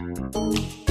うん。